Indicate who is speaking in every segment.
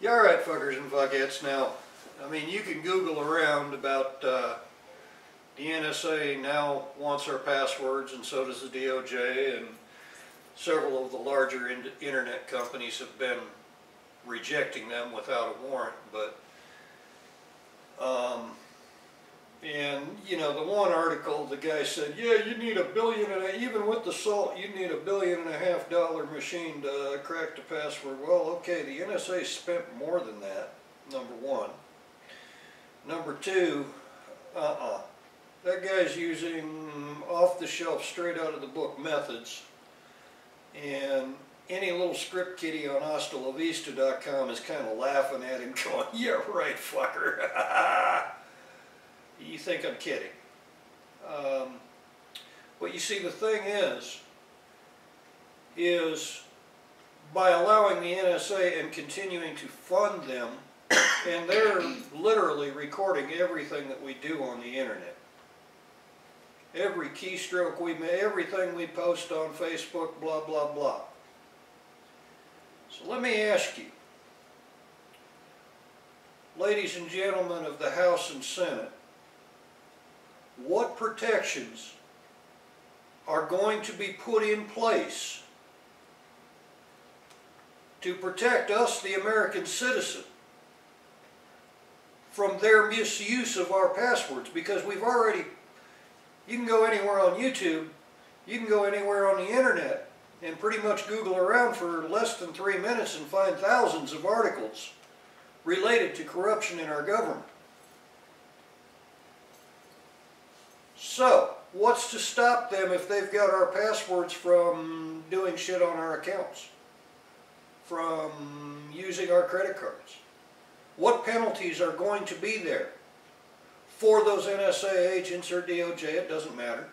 Speaker 1: Yeah, all right, fuckers and fuckettes. Now, I mean, you can Google around about uh, the NSA now wants our passwords, and so does the DOJ, and several of the larger in internet companies have been rejecting them without a warrant. But, um, and you know, the one article, the guy said, "Yeah, you need a billion and a, even with the salt, you need a billion and a half dollar machine to uh, crack the password." Well, okay, the NSA spent more than that. Number one. Number two, uh-uh. That guy's using off-the-shelf, straight out of the book methods, and any little script kiddie on Astalavista.com is kind of laughing at him, going, "Yeah, right, fucker." You think I'm kidding. Um, but you see, the thing is, is by allowing the NSA and continuing to fund them, and they're literally recording everything that we do on the internet. Every keystroke we make, everything we post on Facebook, blah, blah, blah. So let me ask you, ladies and gentlemen of the House and Senate, what protections are going to be put in place to protect us, the American citizen, from their misuse of our passwords because we've already, you can go anywhere on YouTube, you can go anywhere on the internet and pretty much Google around for less than three minutes and find thousands of articles related to corruption in our government. So, what's to stop them if they've got our passwords from doing shit on our accounts? From using our credit cards? What penalties are going to be there for those NSA agents or DOJ, it doesn't matter,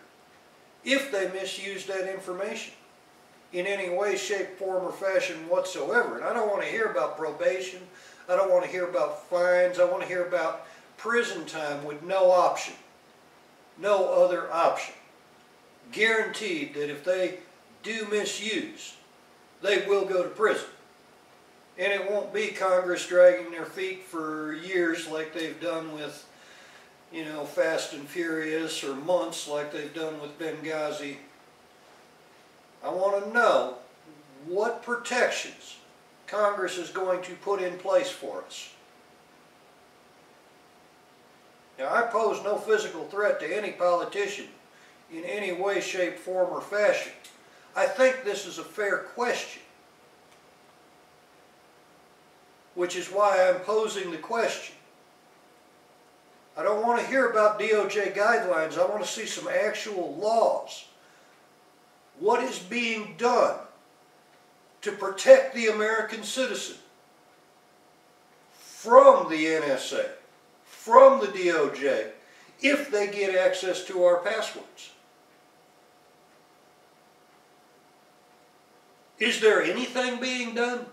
Speaker 1: if they misuse that information in any way, shape, form, or fashion whatsoever. And I don't want to hear about probation. I don't want to hear about fines. I want to hear about prison time with no option no other option. Guaranteed that if they do misuse, they will go to prison. And it won't be Congress dragging their feet for years like they've done with, you know, Fast and Furious or months like they've done with Benghazi. I want to know what protections Congress is going to put in place for us. Now, I pose no physical threat to any politician in any way, shape, form, or fashion. I think this is a fair question, which is why I'm posing the question. I don't want to hear about DOJ guidelines. I want to see some actual laws. What is being done to protect the American citizen from the NSA? From the DOJ if they get access to our passwords. Is there anything being done?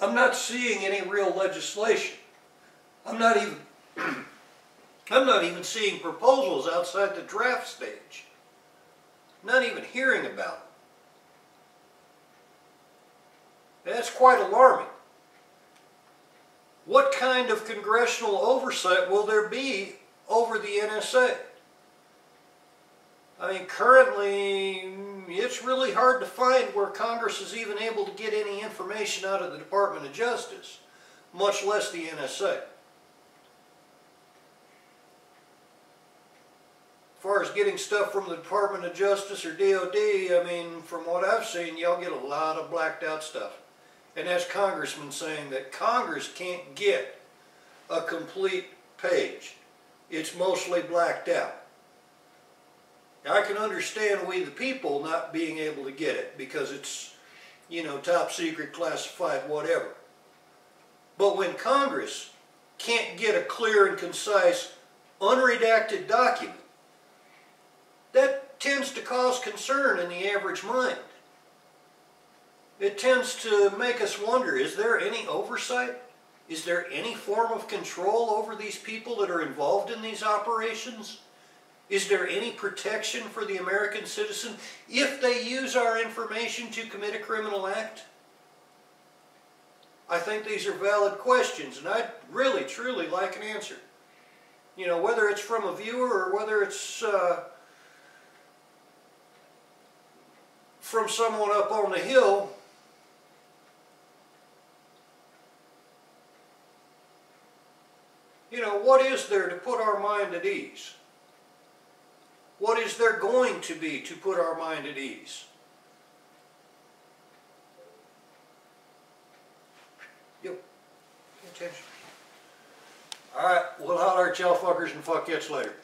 Speaker 1: I'm not seeing any real legislation. I'm not even I'm not even seeing proposals outside the draft stage. Not even hearing about them. That's quite alarming. What kind of congressional oversight will there be over the NSA? I mean, currently, it's really hard to find where Congress is even able to get any information out of the Department of Justice, much less the NSA. As far as getting stuff from the Department of Justice or DOD, I mean, from what I've seen, y'all get a lot of blacked out stuff. And that's congressmen saying that Congress can't get a complete page. It's mostly blacked out. Now, I can understand we the people not being able to get it because it's, you know, top secret, classified, whatever. But when Congress can't get a clear and concise, unredacted document, that tends to cause concern in the average mind it tends to make us wonder, is there any oversight? Is there any form of control over these people that are involved in these operations? Is there any protection for the American citizen if they use our information to commit a criminal act? I think these are valid questions, and I'd really, truly like an answer. You know, whether it's from a viewer or whether it's uh, from someone up on the hill. You know, what is there to put our mind at ease? What is there going to be to put our mind at ease? Yep. Pay attention. Alright, we'll holler at y'all fuckers and fuck yets later.